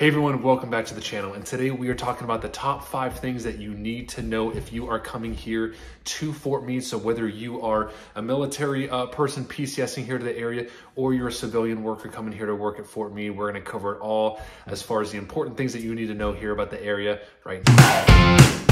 Hey everyone, welcome back to the channel. And today we are talking about the top five things that you need to know if you are coming here to Fort Meade. So whether you are a military uh, person PCSing here to the area or you're a civilian worker coming here to work at Fort Meade, we're gonna cover it all as far as the important things that you need to know here about the area right now.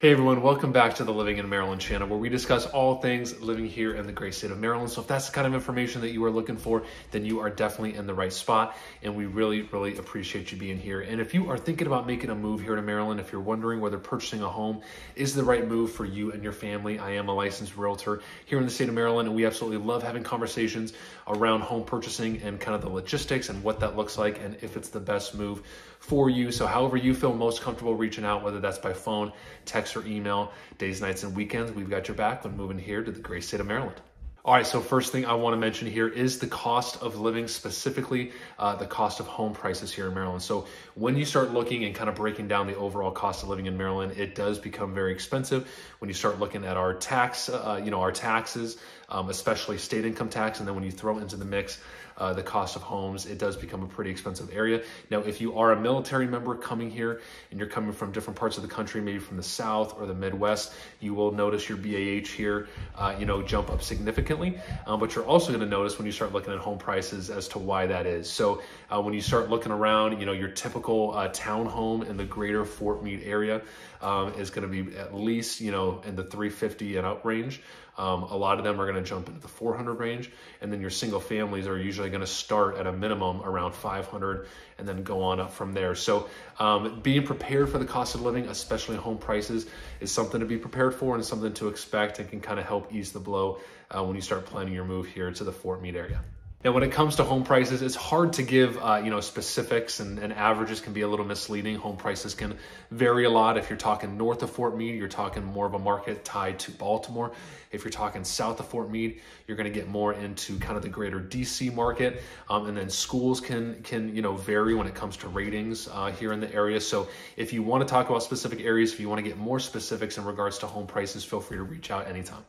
Hey everyone, welcome back to the Living in Maryland channel where we discuss all things living here in the great state of Maryland. So if that's the kind of information that you are looking for, then you are definitely in the right spot and we really, really appreciate you being here. And if you are thinking about making a move here to Maryland, if you're wondering whether purchasing a home is the right move for you and your family, I am a licensed realtor here in the state of Maryland and we absolutely love having conversations around home purchasing and kind of the logistics and what that looks like and if it's the best move for you. So however you feel most comfortable reaching out, whether that's by phone, text, or email, days, nights, and weekends, we've got your back when moving here to the great state of Maryland. All right, so first thing I want to mention here is the cost of living, specifically uh, the cost of home prices here in Maryland. So when you start looking and kind of breaking down the overall cost of living in Maryland, it does become very expensive. When you start looking at our tax, uh, you know, our taxes, um, especially state income tax, and then when you throw into the mix uh, the cost of homes, it does become a pretty expensive area. Now, if you are a military member coming here and you're coming from different parts of the country, maybe from the South or the Midwest, you will notice your BAH here, uh, you know, jump up significantly. Um, but you're also going to notice when you start looking at home prices as to why that is. So uh, when you start looking around, you know, your typical uh, townhome in the greater Fort Meade area um, is going to be at least, you know, in the 350 and up range. Um, a lot of them are going to jump into the 400 range, and then your single families are usually going to start at a minimum around 500 and then go on up from there. So um, being prepared for the cost of living, especially home prices, is something to be prepared for and something to expect and can kind of help ease the blow uh, when you start planning your move here to the Fort Meade area. Now, when it comes to home prices, it's hard to give, uh, you know, specifics and, and, averages can be a little misleading. Home prices can vary a lot. If you're talking north of Fort Meade, you're talking more of a market tied to Baltimore. If you're talking south of Fort Meade, you're going to get more into kind of the greater DC market. Um, and then schools can, can, you know, vary when it comes to ratings uh, here in the area. So if you want to talk about specific areas, if you want to get more specifics in regards to home prices, feel free to reach out anytime.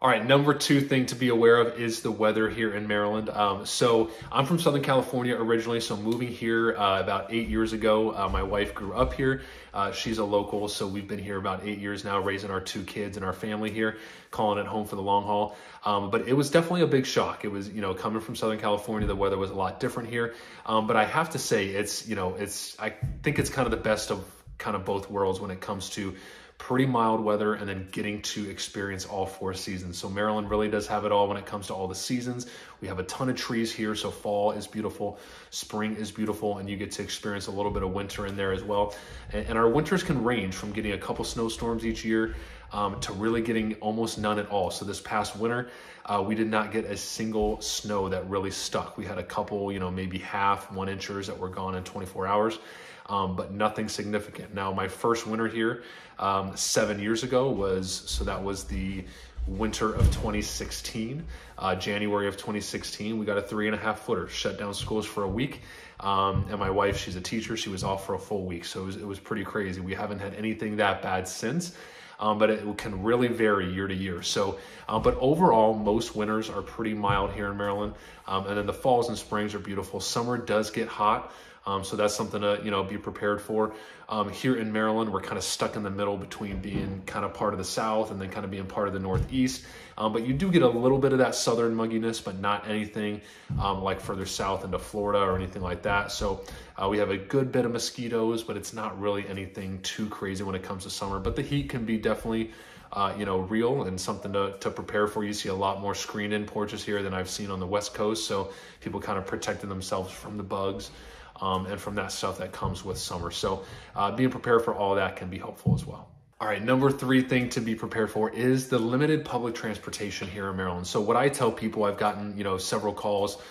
All right, number two thing to be aware of is the weather here in Maryland. Um, so I'm from Southern California originally, so moving here uh, about eight years ago. Uh, my wife grew up here. Uh, she's a local, so we've been here about eight years now, raising our two kids and our family here, calling it home for the long haul. Um, but it was definitely a big shock. It was, you know, coming from Southern California, the weather was a lot different here. Um, but I have to say, it's, you know, it's, I think it's kind of the best of kind of both worlds when it comes to pretty mild weather and then getting to experience all four seasons. So Maryland really does have it all when it comes to all the seasons. We have a ton of trees here, so fall is beautiful, spring is beautiful, and you get to experience a little bit of winter in there as well. And, and our winters can range from getting a couple snowstorms each year um, to really getting almost none at all. So this past winter, uh, we did not get a single snow that really stuck. We had a couple, you know, maybe half, one inchers that were gone in 24 hours um, but nothing significant. Now, my first winter here um, seven years ago was, so that was the winter of 2016, uh, January of 2016. We got a three and a half footer, shut down schools for a week. Um, and my wife, she's a teacher, she was off for a full week. So it was, it was pretty crazy. We haven't had anything that bad since. Um, but it can really vary year to year. So, uh, but overall, most winters are pretty mild here in Maryland. Um, and then the falls and springs are beautiful. Summer does get hot. Um, so that's something to you know be prepared for. Um, here in Maryland, we're kind of stuck in the middle between being kind of part of the South and then kind of being part of the Northeast. Um, but you do get a little bit of that southern mugginess, but not anything um, like further south into Florida or anything like that. So uh, we have a good bit of mosquitoes, but it's not really anything too crazy when it comes to summer. But the heat can be definitely uh, you know, real and something to, to prepare for. You see a lot more screened-in porches here than I've seen on the West Coast, so people kind of protecting themselves from the bugs um, and from that stuff that comes with summer. So uh, being prepared for all that can be helpful as well. All right, number three thing to be prepared for is the limited public transportation here in Maryland. So what I tell people, I've gotten, you know, several calls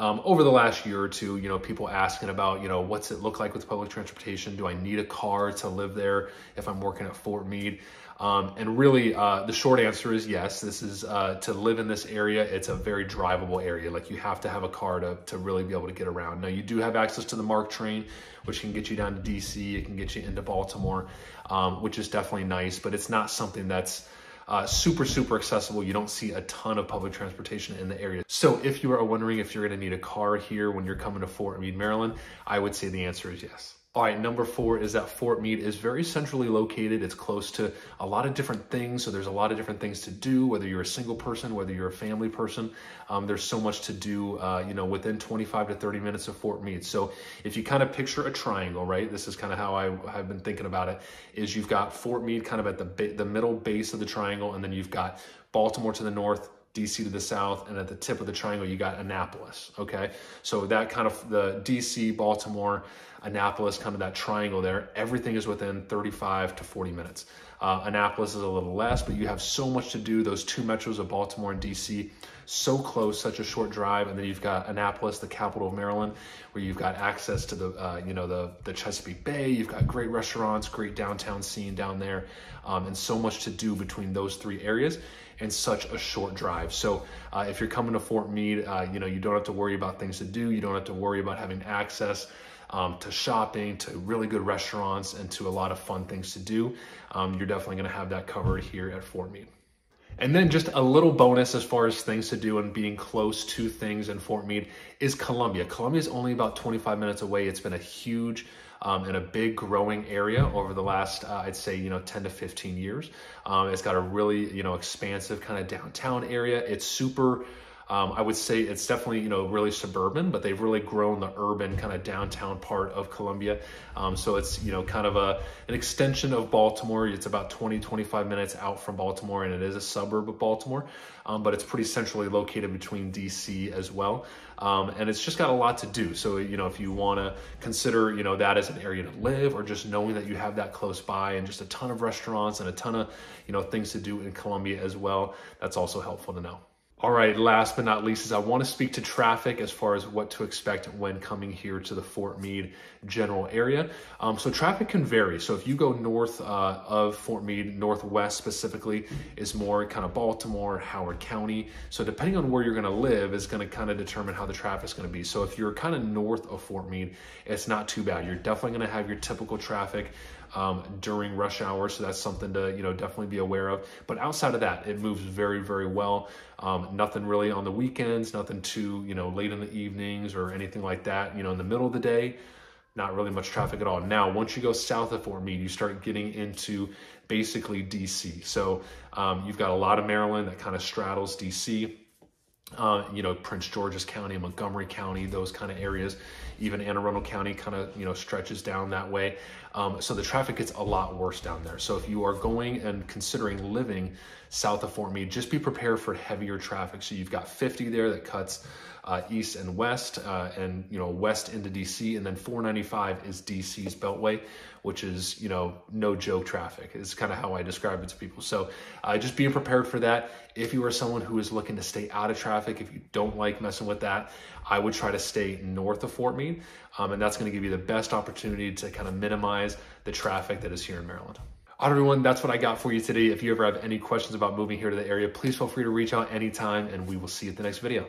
um, over the last year or two, you know, people asking about, you know, what's it look like with public transportation? Do I need a car to live there if I'm working at Fort Meade? Um, and really, uh, the short answer is yes. This is uh, to live in this area. It's a very drivable area. Like you have to have a car to, to really be able to get around. Now you do have access to the MARC train, which can get you down to DC. It can get you into Baltimore, um, which is definitely nice, but it's not something that's uh, super, super accessible. You don't see a ton of public transportation in the area. So if you are wondering if you're gonna need a car here when you're coming to Fort Meade, Maryland, I would say the answer is yes. All right, number four is that Fort Meade is very centrally located. It's close to a lot of different things. So there's a lot of different things to do, whether you're a single person, whether you're a family person. Um, there's so much to do, uh, you know, within 25 to 30 minutes of Fort Meade. So if you kind of picture a triangle, right? This is kind of how I have been thinking about it, is you've got Fort Meade kind of at the, the middle base of the triangle, and then you've got Baltimore to the north, DC to the south, and at the tip of the triangle, you got Annapolis, okay? So that kind of, the DC, Baltimore, Annapolis, kind of that triangle there, everything is within 35 to 40 minutes. Uh, Annapolis is a little less, but you have so much to do. Those two metros of Baltimore and DC, so close, such a short drive. And then you've got Annapolis, the capital of Maryland, where you've got access to the, uh, you know, the, the Chesapeake Bay. You've got great restaurants, great downtown scene down there, um, and so much to do between those three areas and such a short drive. So uh, if you're coming to Fort Meade, uh, you know, you don't have to worry about things to do. You don't have to worry about having access um, to shopping, to really good restaurants, and to a lot of fun things to do. Um, you're definitely gonna have that covered here at Fort Meade. And then just a little bonus as far as things to do and being close to things in Fort Meade is Columbia. Columbia is only about 25 minutes away. It's been a huge um, and a big growing area over the last, uh, I'd say, you know, 10 to 15 years. Um, it's got a really, you know, expansive kind of downtown area. It's super um, I would say it's definitely, you know, really suburban, but they've really grown the urban kind of downtown part of Columbia. Um, so it's, you know, kind of a, an extension of Baltimore. It's about 20, 25 minutes out from Baltimore and it is a suburb of Baltimore, um, but it's pretty centrally located between DC as well. Um, and it's just got a lot to do. So, you know, if you want to consider, you know, that as an area to live or just knowing that you have that close by and just a ton of restaurants and a ton of, you know, things to do in Columbia as well, that's also helpful to know. All right, last but not least is I want to speak to traffic as far as what to expect when coming here to the Fort Meade general area. Um, so traffic can vary. So if you go north uh, of Fort Meade, northwest specifically is more kind of Baltimore, Howard County. So depending on where you're going to live is going to kind of determine how the traffic's going to be. So if you're kind of north of Fort Meade, it's not too bad. You're definitely going to have your typical traffic um, during rush hour. So that's something to, you know, definitely be aware of. But outside of that, it moves very, very well. Um, nothing really on the weekends, nothing too, you know, late in the evenings or anything like that. You know, in the middle of the day, not really much traffic at all. Now, once you go south of Fort Meade, you start getting into basically DC. So um, you've got a lot of Maryland that kind of straddles DC uh, you know, Prince George's County, Montgomery County, those kind of areas. Even Anne Arundel County kind of, you know, stretches down that way. Um, so the traffic gets a lot worse down there. So if you are going and considering living south of Fort Meade, just be prepared for heavier traffic. So you've got 50 there that cuts uh, east and west, uh, and you know west into DC, and then 495 is DC's Beltway, which is you know no joke traffic. Is kind of how I describe it to people. So uh, just being prepared for that. If you are someone who is looking to stay out of traffic, if you don't like messing with that, I would try to stay north of Fort Meade, um, and that's going to give you the best opportunity to kind of the traffic that is here in Maryland. All right, everyone, that's what I got for you today. If you ever have any questions about moving here to the area, please feel free to reach out anytime, and we will see you at the next video.